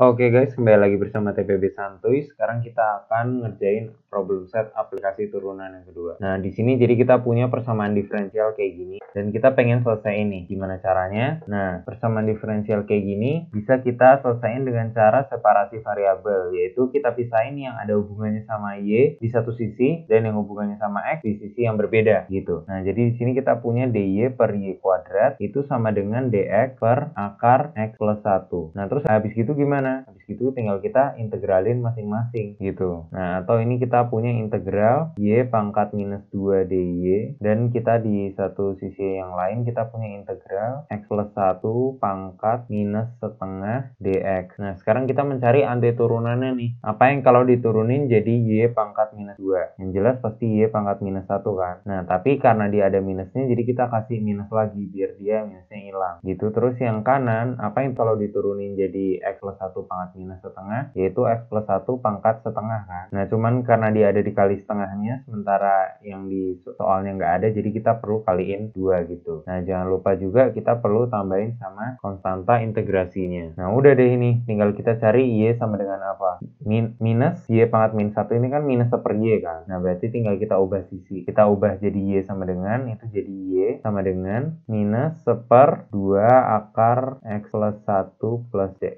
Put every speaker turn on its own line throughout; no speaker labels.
Oke guys, kembali lagi bersama TPB Santuy. Sekarang kita akan ngerjain problem set aplikasi turunan yang kedua. Nah, di sini jadi kita punya persamaan diferensial kayak gini dan kita pengen selesai ini. Gimana caranya? Nah, persamaan diferensial kayak gini bisa kita selesaiin dengan cara separasi variabel, yaitu kita pisahin yang ada hubungannya sama y di satu sisi dan yang hubungannya sama x di sisi yang berbeda gitu. Nah, jadi di sini kita punya dy per y kuadrat itu sama dengan dx per akar x plus 1. Nah, terus habis gitu gimana? Nah, habis itu tinggal kita integralin masing-masing gitu. Nah, atau ini kita punya integral y pangkat minus 2 dy dan kita di satu sisi yang lain kita punya integral x plus 1 pangkat minus setengah dx. Nah, sekarang kita mencari anti turunannya nih. Apa yang kalau diturunin jadi y pangkat minus 2? Yang jelas pasti y pangkat minus 1 kan. Nah, tapi karena dia ada minusnya jadi kita kasih minus lagi biar dia minusnya hilang. Gitu. Terus yang kanan, apa yang kalau diturunin jadi x plus 1 pangkat minus setengah yaitu X plus 1 pangkat setengah kan? Nah cuman karena dia ada dikali setengahnya sementara yang di soalnya nggak ada jadi kita perlu kaliin dua gitu. Nah jangan lupa juga kita perlu tambahin sama konstanta integrasinya. Nah udah deh ini. Tinggal kita cari Y sama dengan apa? Min minus Y pangkat minus 1 ini kan minus seper Y kan? Nah berarti tinggal kita ubah sisi. Kita ubah jadi Y sama dengan itu jadi Y sama dengan minus seper 2 akar X plus 1 plus Y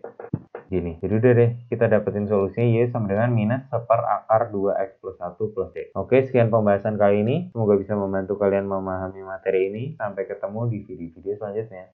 gini. Jadi udah deh, kita dapetin solusinya Y sama dengan minus seper akar 2X plus 1 plus Y. Oke, sekian pembahasan kali ini. Semoga bisa membantu kalian memahami materi ini. Sampai ketemu di video-video selanjutnya.